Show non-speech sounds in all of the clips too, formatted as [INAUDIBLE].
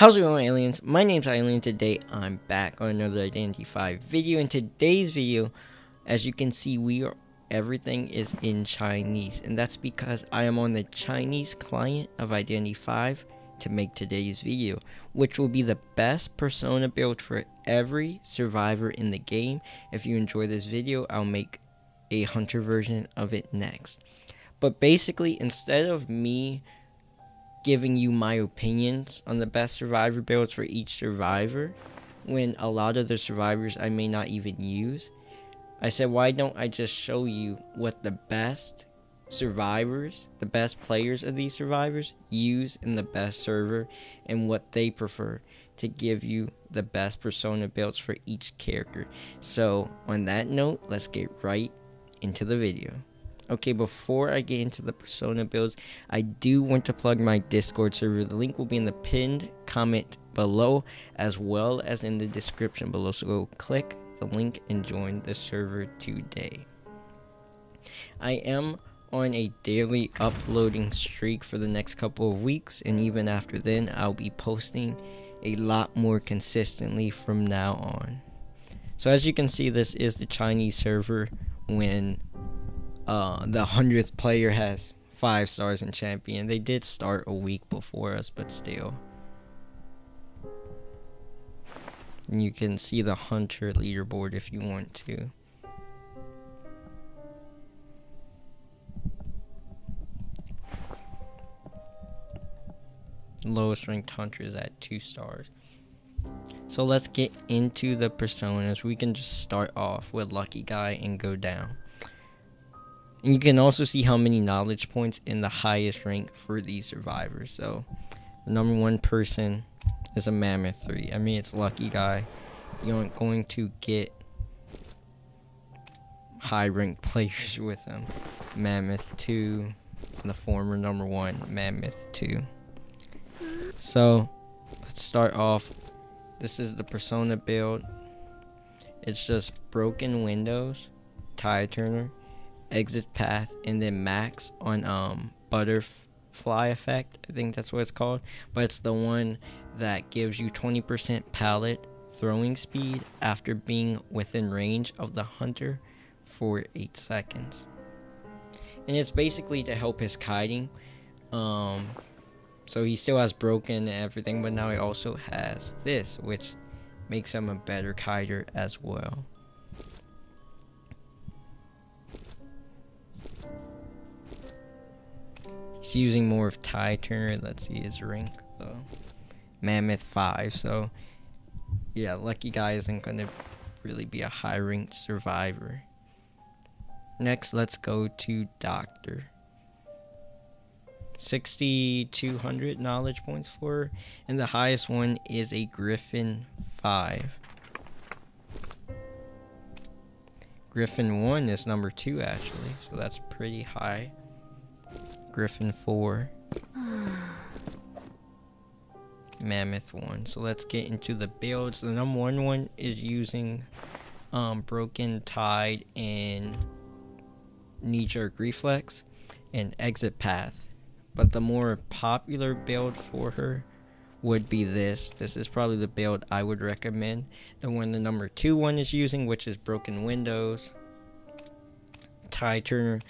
How's it going aliens? My name's Alien today I'm back on another Identity V video. In today's video, as you can see we are everything is in Chinese and that's because I am on the Chinese client of Identity V to make today's video, which will be the best persona build for every survivor in the game. If you enjoy this video, I'll make a hunter version of it next. But basically, instead of me giving you my opinions on the best survivor builds for each survivor when a lot of the survivors I may not even use. I said, why don't I just show you what the best survivors, the best players of these survivors use in the best server and what they prefer to give you the best persona builds for each character. So, on that note, let's get right into the video. Okay, before I get into the persona builds, I do want to plug my Discord server. The link will be in the pinned comment below as well as in the description below. So go click the link and join the server today. I am on a daily uploading streak for the next couple of weeks and even after then I'll be posting a lot more consistently from now on. So as you can see this is the Chinese server when uh, the hundredth player has five stars in champion. They did start a week before us, but still. And you can see the hunter leaderboard if you want to. Lowest ranked hunter is at two stars. So let's get into the personas. We can just start off with Lucky Guy and go down. And you can also see how many knowledge points in the highest rank for these survivors. So, the number one person is a Mammoth 3. I mean, it's lucky guy. You aren't going to get high ranked [LAUGHS] players with him. Mammoth 2, the former number one, Mammoth 2. So, let's start off. This is the Persona build. It's just broken windows, tide turner, exit path and then max on um butterfly effect i think that's what it's called. But it's the one that gives you 20% pallet throwing speed after being within range of the hunter for 8 seconds. And it's basically to help his kiting um so he still has broken and everything but now he also has this which makes him a better kiter as well He's using more of Tide Turner. Let's see his rank though. Mammoth 5. So, yeah, Lucky Guy isn't going to really be a high ranked survivor. Next, let's go to Doctor. 6,200 knowledge points for her, and the highest one is a Griffin 5. Griffin 1 is number 2 actually, so that's pretty high. Griffin 4. [SIGHS] Mammoth 1. So let's get into the builds. The number one one is using um, Broken Tide and Knee Jerk Reflex and Exit Path. But the more popular build for her would be this. This is probably the build I would recommend. The one the number two one is using, which is Broken Windows, Tide Turner,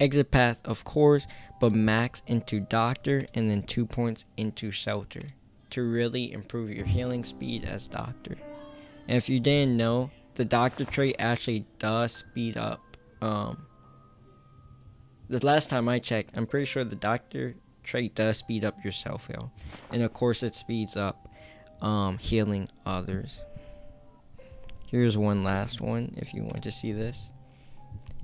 Exit path, of course, but max into doctor and then two points into shelter to really improve your healing speed as doctor. And if you didn't know, the doctor trait actually does speed up. Um, the last time I checked, I'm pretty sure the doctor trait does speed up your self heal, and of course it speeds up um, healing others. Here's one last one if you want to see this.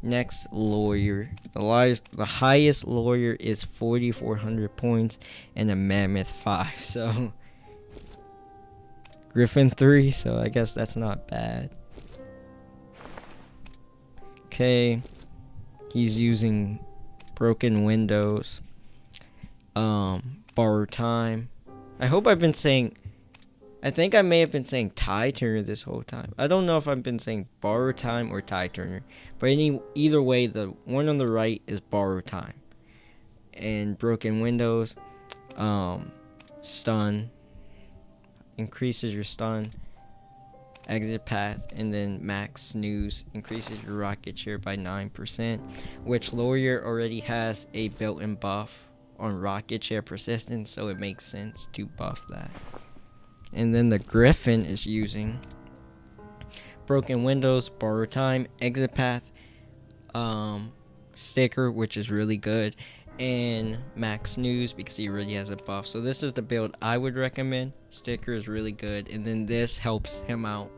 Next lawyer. The, the highest lawyer is 4,400 points and a mammoth 5. [LAUGHS] So Griffin 3, so I guess that's not bad. Okay. He's using broken windows. Um borrow time. I hope I've been saying I think I may have been saying Tide Turner this whole time. I don't know if I've been saying borrow time or Tide Turner. But any either way, the one on the right is borrow time. And broken windows, um, stun, increases your stun, exit path, and then max snooze increases your rocket chair by 9%, which Lawyer already has a built-in buff on rocket chair persistence, so it makes sense to buff that. And then the Griffin is using broken windows, borrow time, exit path, um, sticker, which is really good, and max snooze because he really has a buff. So this is the build I would recommend. Sticker is really good, and then this helps him out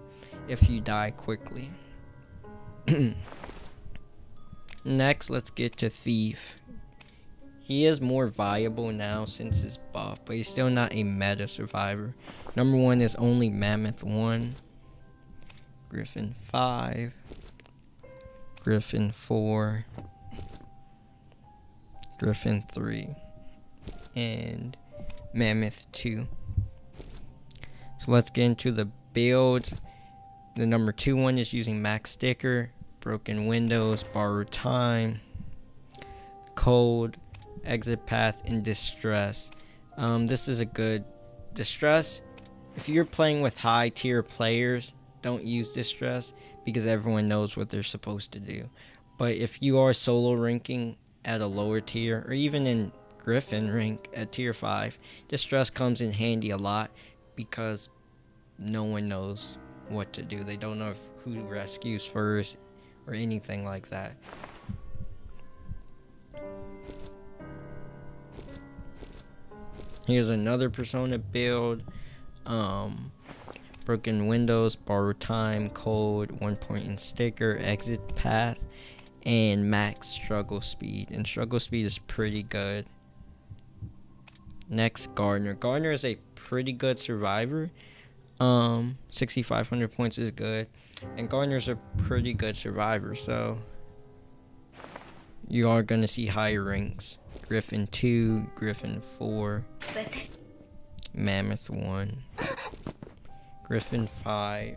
if you die quickly. [CLEARS THROAT] Next, let's get to Thief. He is more viable now since his buff, but he's still not a meta survivor. Number one is only Mammoth 1, Griffin 5, Griffin 4, Griffin 3, and Mammoth 2. So let's get into the builds. The number two one is using max sticker, broken windows, borrowed time, cold, exit path, in distress. Um, this is a good distress. If you're playing with high tier players, don't use distress because everyone knows what they're supposed to do. But if you are solo ranking at a lower tier, or even in Griffin rank at tier 5, distress comes in handy a lot because no one knows what to do. They don't know who rescues first or anything like that. Here's another persona build. Um, broken windows, borrow time, code, one point in sticker, exit path, and max struggle speed. And struggle speed is pretty good. Next, Gardener. Gardener is a pretty good survivor. Um, 6,500 points is good. And Gardener's a pretty good survivor, so you are going to see higher ranks. Griffin 2, Griffin 4, Mammoth 1, Griffin 5,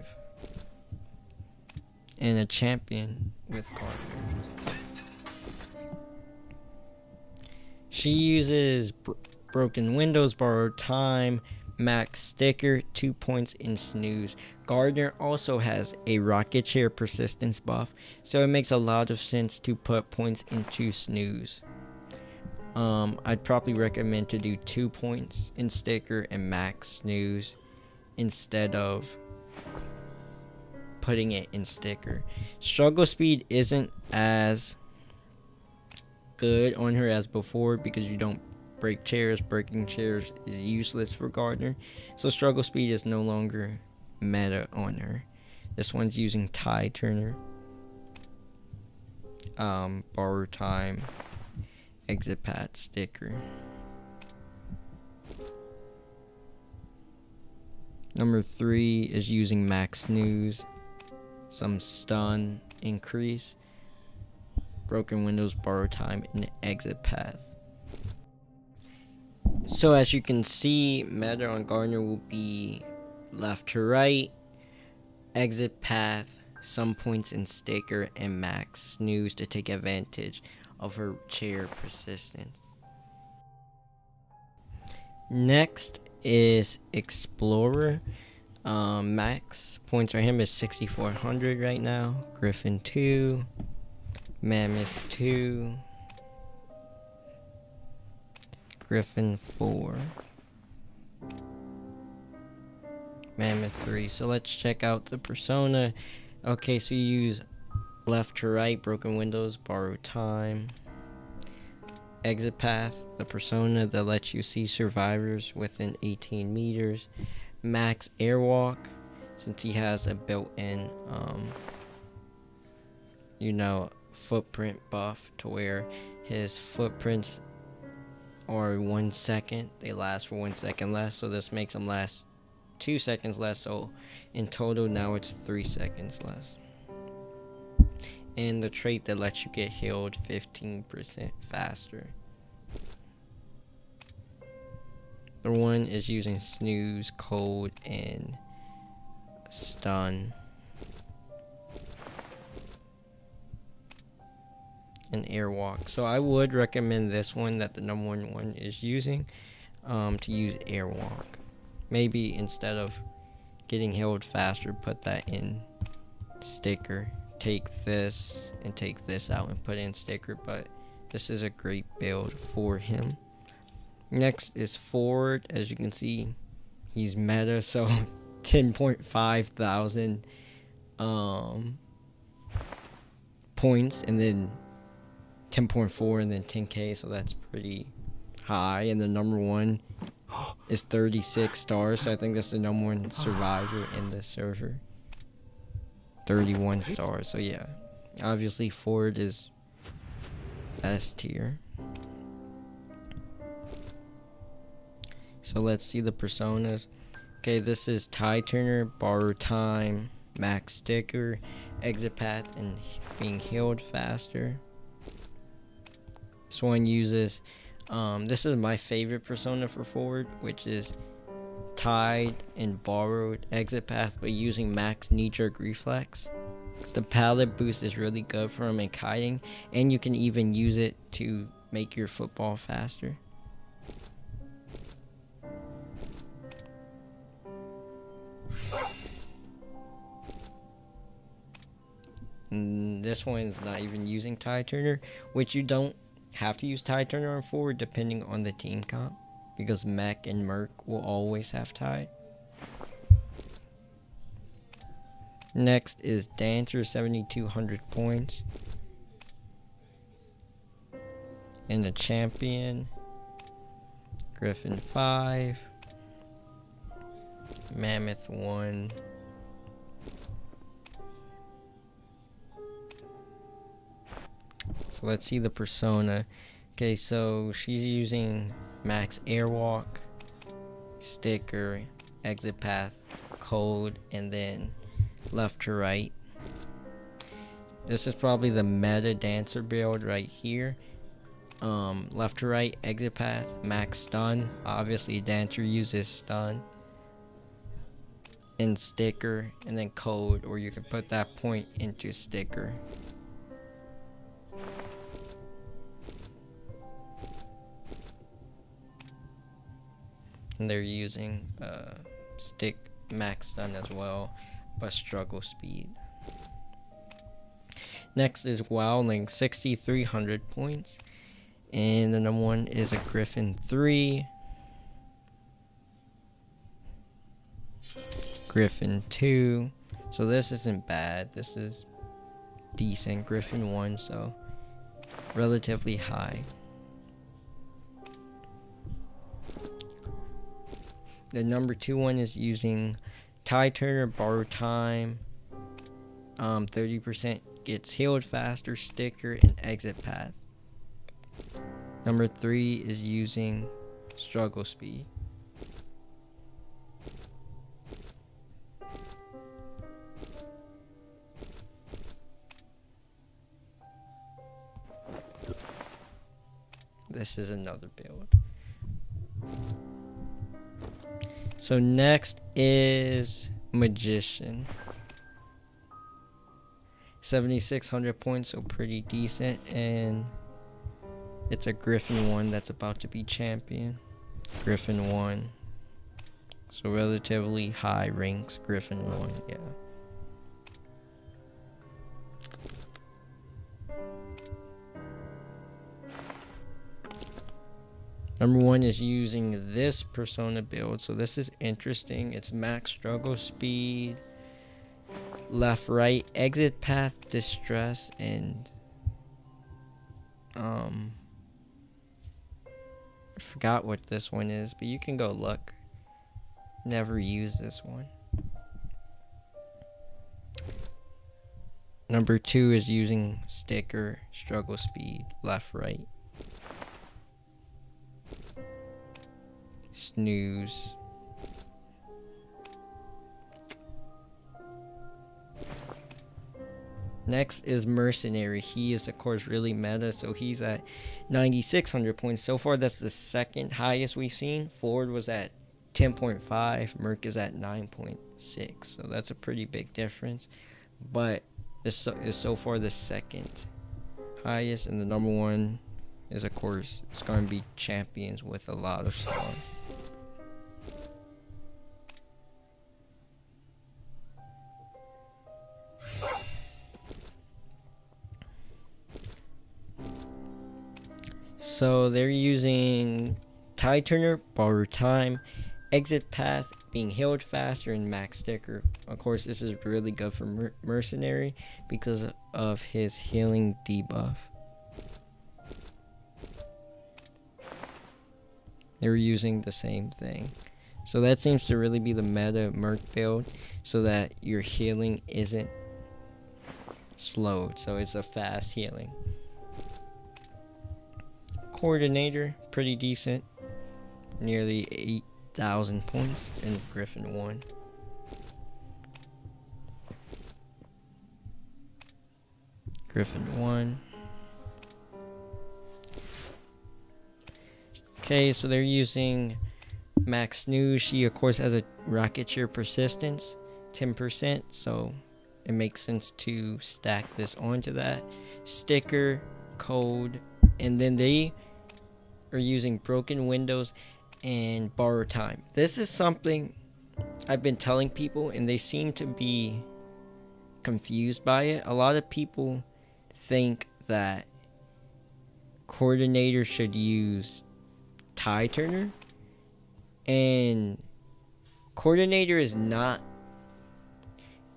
and a champion with Gardener. She uses br broken windows, borrowed time, max sticker, 2 points in snooze. Gardener also has a rocket chair persistence buff, so it makes a lot of sense to put points into snooze. Um, I'd probably recommend to do 2 points in sticker and max snooze instead of putting it in sticker. Struggle speed isn't as good on her as before because you don't break chairs. Breaking chairs is useless for Gardener. So struggle speed is no longer meta on her. This one's using Tide Turner. Um, borrow time. Exit path sticker. Number three is using max snooze. Some stun increase. Broken windows, borrow time, and exit path. So as you can see, meta on Gardener will be left to right, exit path, some points in sticker, and max snooze to take advantage of her chair persistence. Next is Explorer. Um, max points for him is 6,400 right now. Griffin 2, Mammoth 2, Griffin 4. Mammoth 3. So let's check out the persona. Okay, so you use left to right, broken windows, borrow time. Exit path, the persona that lets you see survivors within 18 meters. Max airwalk, since he has a built-in, um, you know, footprint buff to where his footprints or one second. They last for one second less, so this makes them last two seconds less. So in total, now it's three seconds less. And the trait that lets you get healed 15% faster. The one is using snooze, cold, and stun. an airwalk. So I would recommend this one that the number one one is using um, to use airwalk. maybe instead of getting healed faster, put that in sticker. Take this and take this out and put in sticker, but this is a great build for him. Next is Forward. As you can see, he's meta, so [LAUGHS] 10.5 thousand um, points, and then 10.4, and then 10k, so that's pretty high. And the number one [GASPS] is 36 stars, so I think that's the number one survivor in the server. 31 stars, so yeah. Obviously, Forward is S tier. So let's see the personas. Okay, this is Tide Turner, Borrow Time, Max Sticker, Exit Path, and being healed faster. This one uses, um, this is my favorite persona for Forward, which is Tide and Borrowed Exit Path, by using Max Knee Jerk Reflex. The pallet boost is really good for him in kiting, and you can even use it to make your football faster. This one's not even using Tide Turner, which you don't have to use Tide Turner on forward depending on the team comp, because Mech and Merc will always have Tide. Next is Dancer, 7,200 points. And a champion, Griffin 5, Mammoth 1. So let's see the persona. Okay, so she's using max airwalk, sticker, exit path, code, and then left to right. This is probably the meta dancer build right here. Um, left to right, exit path, max stun. Obviously, dancer uses stun. And sticker, and then code, or you can put that point into sticker. And they're using uh, stick max stun as well but struggle speed. Next is Wildling, 6,300 points. And the number one is a Griffin 3. Griffin 2. So this isn't bad. This is decent. Griffin 1, so relatively high. The number two one is using Tide Turner, Borrow Time, um, 30% gets healed faster, sticker, and exit path. Number three is using struggle speed. This is another build. So next is Magician. 7,600 points, so pretty decent. And it's a Griffin 1 that's about to be champion. Griffin 1. So relatively high ranks, Griffin 1, yeah. Number one is using this persona build. So this is interesting. It's max struggle speed, left, right, exit path, distress, and um I forgot what this one is, but you can go look. Never use this one. Number two is using sticker, struggle speed, left, right. Snooze. Next is Mercenary. He is, of course, really meta, so he's at 9,600 points. So far, that's the second highest we've seen. Forward was at 10.5, Merc is at 9.6, so that's a pretty big difference. But this is so far the second highest, and the number one is, of course, it's going to be Champions with a lot of stars. So they're using Tide Turner, Borrow Time, Exit Path, being healed faster, and Max Sticker. Of course, this is really good for Mer Mercenary because of his healing debuff. They're using the same thing. So that seems to really be the meta Merc build so that your healing isn't slowed. So it's a fast healing. Coordinator, pretty decent. Nearly 8,000 points. And Griffin 1. Griffin 1. Okay, so they're using Max Snooze. She, of course, has a Rocket Chair Persistence, 10%, so it makes sense to stack this onto that. Sticker, code, and then they are using broken windows and borrow time. This is something I've been telling people, and they seem to be confused by it. A lot of people think that coordinators should use Tide Turner, and coordinator is not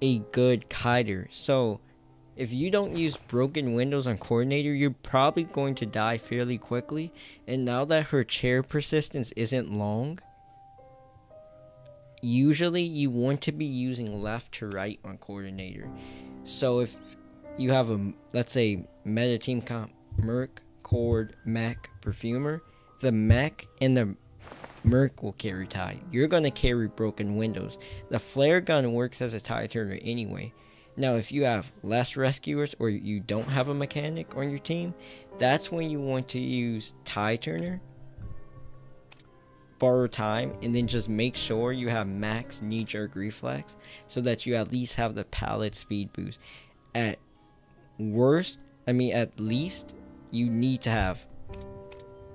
a good kiter. So if you don't use broken windows on coordinator, you're probably going to die fairly quickly. And now that her chair persistence isn't long, usually you want to be using left to right on coordinator. So if you have a, let's say, meta team comp, Merc, Cord, Mech, Perfumer, the Mech and the Merc will carry tie. You're going to carry broken windows. The flare gun works as a tide turner anyway. Now, if you have less rescuers or you don't have a mechanic on your team, that's when you want to use Tide Turner, borrow time, and then just make sure you have max knee jerk reflex so that you at least have the pallet speed boost. At worst, I mean, at least you need to have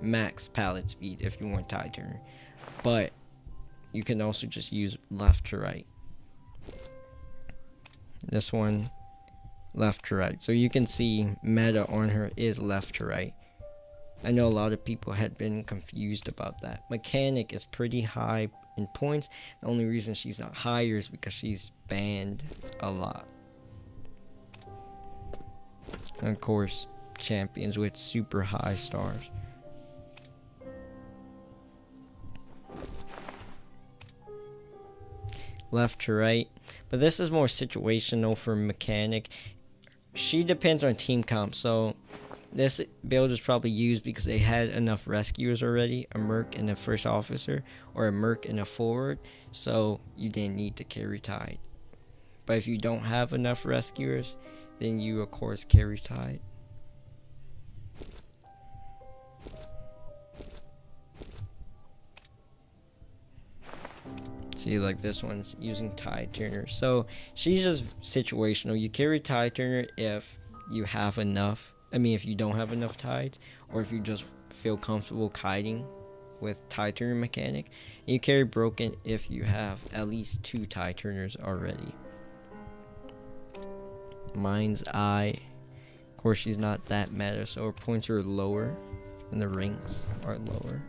max pallet speed if you want Tide Turner, but you can also just use left to right. This one, left to right. So you can see meta on her is left to right. I know a lot of people had been confused about that. Mechanic is pretty high in points. The only reason she's not higher is because she's banned a lot. And of course, champions with super high stars. left to right. But this is more situational for mechanic. She depends on team comp, so this build is probably used because they had enough rescuers already, a merc and a first officer, or a merc and a forward, so you didn't need to carry tide. But if you don't have enough rescuers, then you of course carry tide. See like this one's using tide turner. So she's just situational. You carry tide turner if you have enough i mean if you don't have enough tides or if you just feel comfortable kiting with tide turner mechanic. You carry broken if you have at least two tide turners already. Mind's eye of course she's not that meta so her points are lower and the rings are lower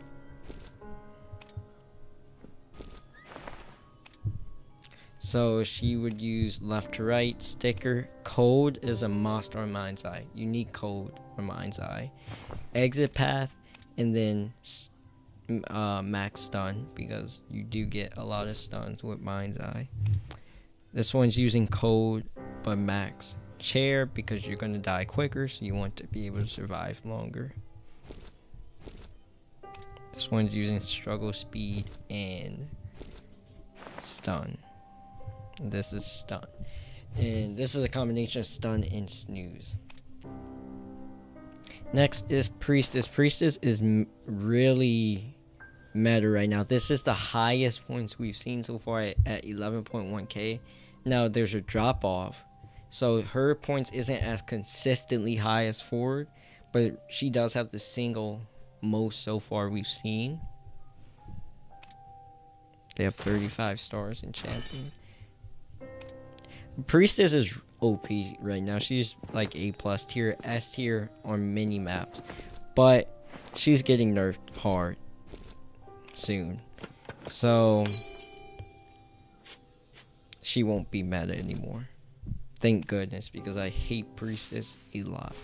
So she would use left to right sticker. Code is a must on Mind's Eye. Unique code on Mind's Eye. Exit path, and then uh, max stun because you do get a lot of stuns with Mind's Eye. This one's using code but max chair because you're gonna die quicker, so you want to be able to survive longer. This one's using struggle speed and stun. This is stun. And this is a combination of stun and snooze. Next is priestess. Priestess is really meta right now. This is the highest points we've seen so far at, at 11.1k. Now there's a drop off. So her points isn't as consistently high as forward, but she does have the single most so far we've seen. They have 35 stars in champion. Priestess is OP right now. She's like A plus tier, S tier on mini maps. But she's getting nerfed hard soon. So she won't be meta anymore. Thank goodness, because I hate Priestess a lot.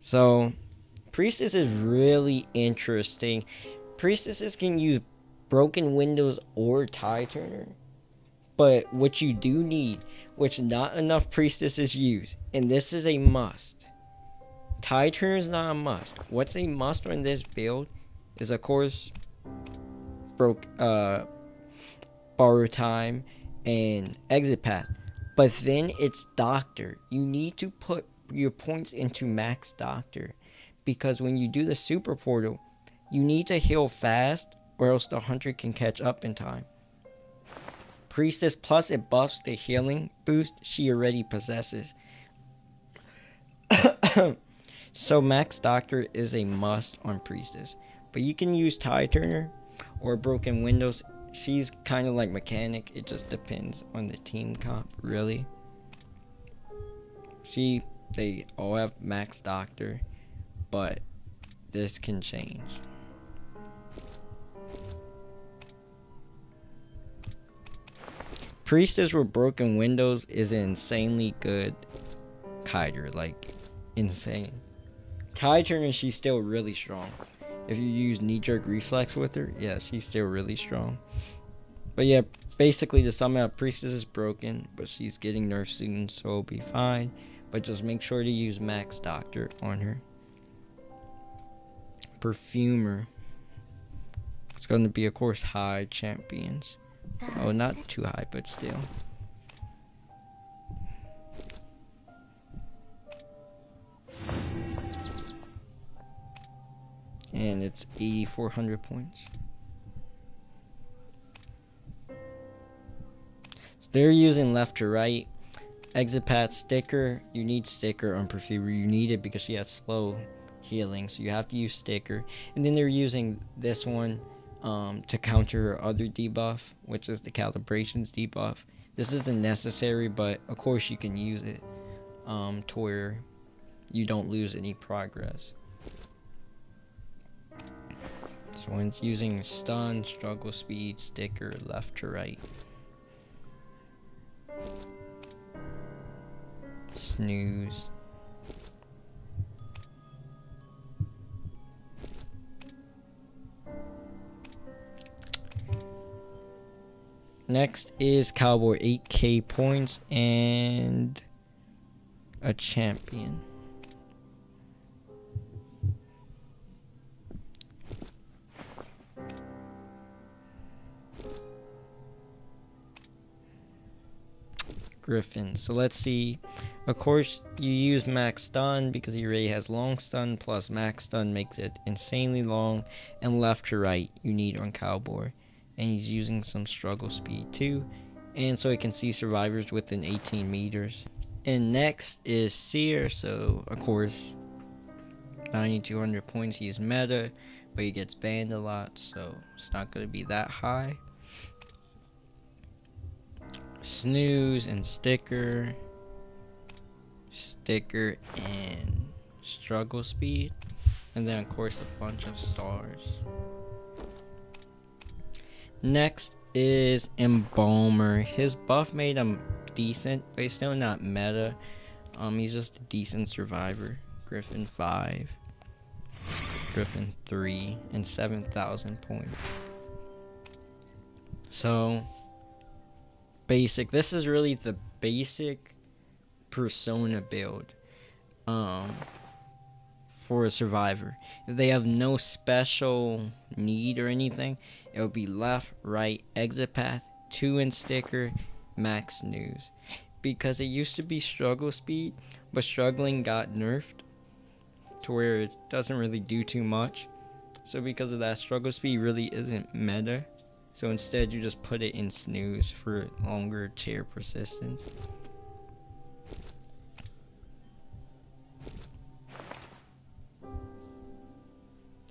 So, Priestess is really interesting. Priestesses can use broken windows or tide turner. But what you do need, which not enough priestesses use, and this is a must. Tide turner is not a must. What's a must on this build is of course broke uh borrow time and exit path. But then it's doctor. You need to put your points into max doctor because when you do the super portal, you need to heal fast or else the hunter can catch up in time. Priestess plus it buffs the healing boost she already possesses. [COUGHS] so Max Doctor is a must on Priestess. But you can use Tide Turner or Broken Windows. She's kind of like Mechanic. It just depends on the team comp, really. See, they all have Max Doctor, but this can change. Priestess with broken windows is an insanely good kiter, like insane. Kiter and she's still really strong. If you use knee jerk reflex with her, yeah, she's still really strong. But yeah, basically to sum up, Priestess is broken, but she's getting nerfed soon, so it'll be fine. But just make sure to use Max Doctor on her. Perfumer. It's going to be, of course, high champions. Oh, not too high, but still. And it's 8,400 points. So they're using left to right. Exit path sticker. You need sticker on Perfumer. You need it because she has slow healing. So you have to use sticker. And then they're using this one um, to counter other debuff, which is the calibrations debuff. This isn't necessary, but of course you can use it um, to where you don't lose any progress. So when it's using stun, struggle speed, sticker, left to right. Snooze. Next is Cowboy 8k points and a champion. Griffin. So let's see. Of course, you use max stun because he already has long stun plus max stun makes it insanely long. And left to right, you need on Cowboy and he's using some struggle speed too and so he can see survivors within 18 meters. And next is Seer so of course 9200 points he's meta but he gets banned a lot so it's not going to be that high. Snooze and sticker. Sticker and struggle speed. And then of course a bunch of stars Next is Embalmer. His buff made him decent, but he's still not meta. Um, he's just a decent survivor. Griffin 5, Griffin 3, and 7,000 points. So, basic. This is really the basic persona build. Um, for a survivor. If they have no special need or anything, it will be left, right, exit path, 2 and sticker, max snooze. Because it used to be struggle speed, but struggling got nerfed to where it doesn't really do too much. So because of that, struggle speed really isn't meta. So instead you just put it in snooze for longer chair persistence.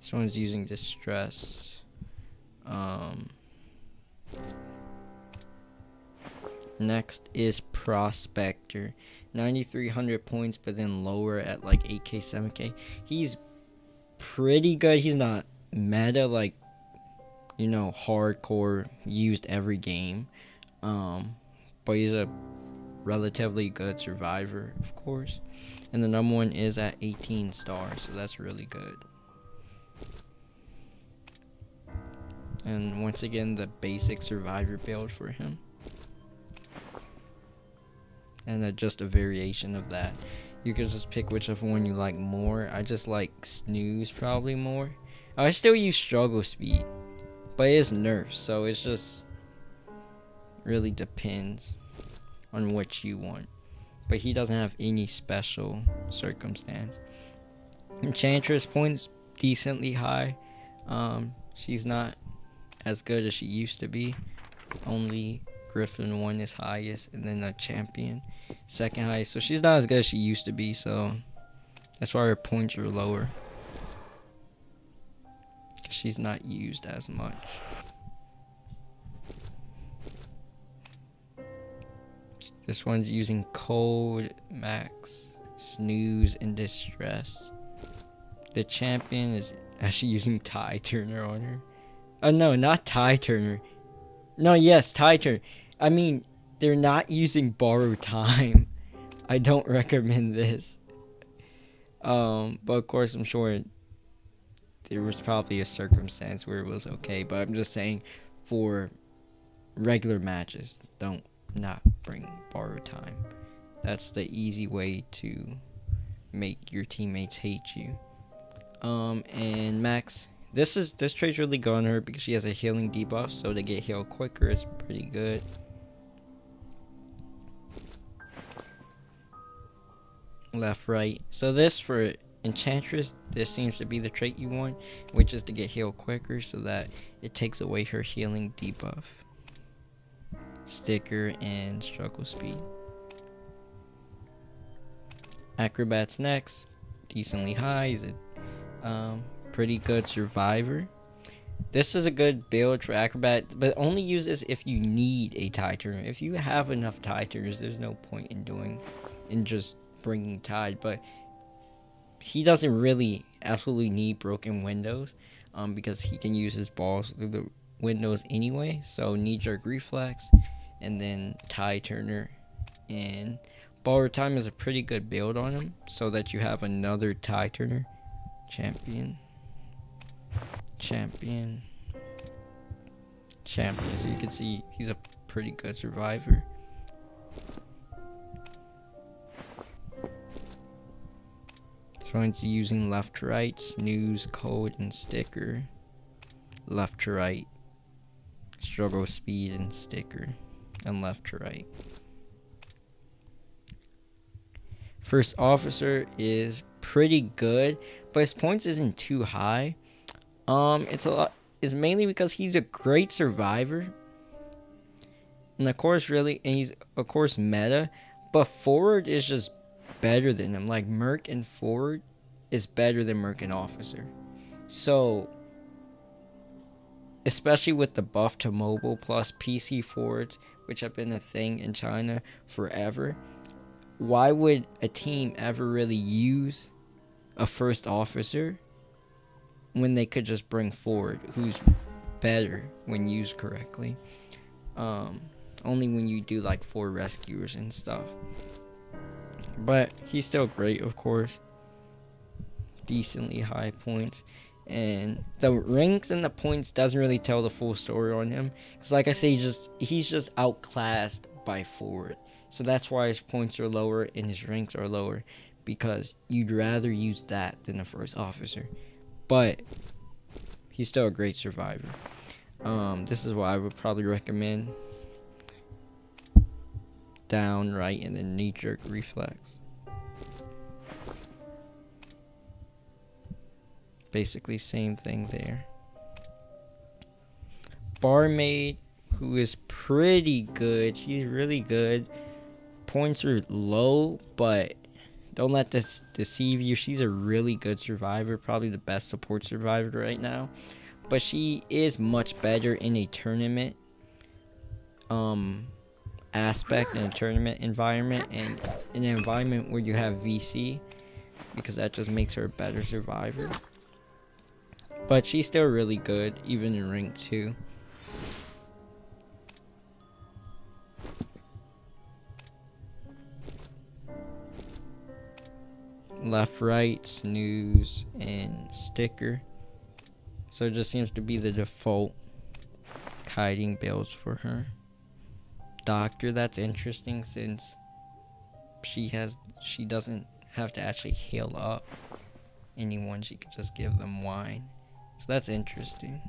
This one's using distress. Um, next is prospector. 9,300 points, but then lower at like 8k, 7k. He's pretty good. He's not meta like, you know, hardcore used every game. Um, but he's a relatively good survivor, of course. And the number one is at 18 stars, so that's really good. And once again, the basic survivor build for him. And uh, just a variation of that. You can just pick whichever one you like more. I just like snooze probably more. I still use struggle speed, but it's nerfed, so it's just really depends on what you want. But he doesn't have any special circumstance. Enchantress points decently high. Um, she's not as good as she used to be. Only Griffin one is highest, and then a champion second highest. So she's not as good as she used to be. So that's why her points are lower. She's not used as much. This one's using cold, max, snooze, and distress. The champion is actually [LAUGHS] using Tide Turner on her. Oh no, not Tide Turner. No, yes, Tide Turner. I mean, they're not using borrow time. [LAUGHS] I don't recommend this. Um, but of course, I'm sure there was probably a circumstance where it was okay. But I'm just saying, for regular matches, don't not bring borrow time. That's the easy way to make your teammates hate you. Um, and Max, this is this trade's really good on her because she has a healing debuff, so to get healed quicker is pretty good. Left, right. So this for Enchantress, this seems to be the trait you want, which is to get healed quicker so that it takes away her healing debuff sticker, and struggle speed. Acrobat's next, decently high. Is it um, pretty good survivor. This is a good build for Acrobat, but only use this if you need a Titan. If you have enough Titans, there's no point in doing, in just bringing Tide. But he doesn't really absolutely need broken windows, um, because he can use his balls through the windows anyway. So knee jerk reflex, and then Tide Turner and Borrow Time is a pretty good build on him so that you have another Tide Turner champion champion. Champion. So you can see he's a pretty good survivor. So it's using left right snooze code and sticker. Left to right. Struggle speed and sticker. And left to right. First officer is pretty good, but his points isn't too high. Um, it's a lot. It's mainly because he's a great survivor, and of course, really, and he's of course meta, but forward is just better than him. Like Merc and forward is better than Merc and officer. So, especially with the buff to mobile plus PC forwards, which have been a thing in China forever, why would a team ever really use a first officer when they could just bring forward who's better when used correctly? Um, only when you do like four rescuers and stuff. But he's still great, of course. Decently high points and the ranks and the points doesn't really tell the full story on him because like i say he's just he's just outclassed by forward so that's why his points are lower and his ranks are lower because you'd rather use that than the first officer but he's still a great survivor um, this is what i would probably recommend down right and then knee jerk reflex basically same thing there. Barmaid, who is pretty good. She's really good. Points are low, but don't let this deceive you. She's a really good survivor, probably the best support survivor right now. But she is much better in a tournament. Um, aspect in a tournament environment and in an environment where you have VC because that just makes her a better survivor. But she's still really good, even in rank 2. Left, right, snooze, and sticker. So it just seems to be the default hiding builds for her. Doctor, that's interesting since she has she doesn't have to actually heal up anyone. She could just give them wine. So that's interesting.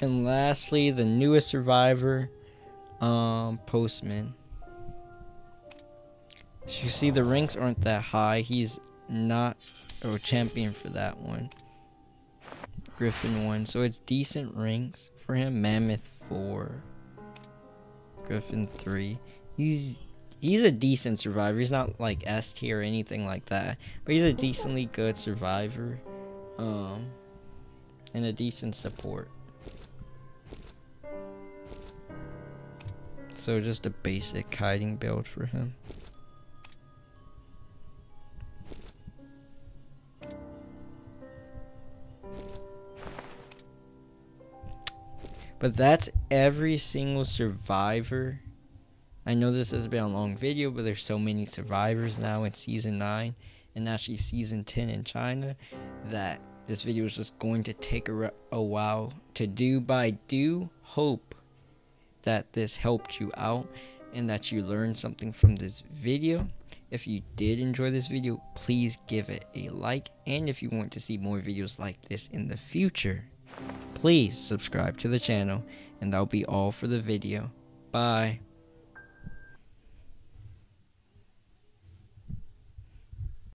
And lastly, the newest survivor, um, Postman. You see the ranks aren't that high. He's not a champion for that one. Griffin 1. So it's decent ranks for him. Mammoth 4. Griffin 3. He's he's a decent survivor. He's not like S tier or anything like that. But he's a decently good survivor. Um and a decent support. So just a basic hiding build for him. But that's every single survivor. I know this has been a long video, but there's so many survivors now in season 9 and actually season 10 in China that this video is just going to take a, a while to do. But I do hope that this helped you out and that you learned something from this video. If you did enjoy this video, please give it a like. And if you want to see more videos like this in the future, please subscribe to the channel and that'll be all for the video. Bye.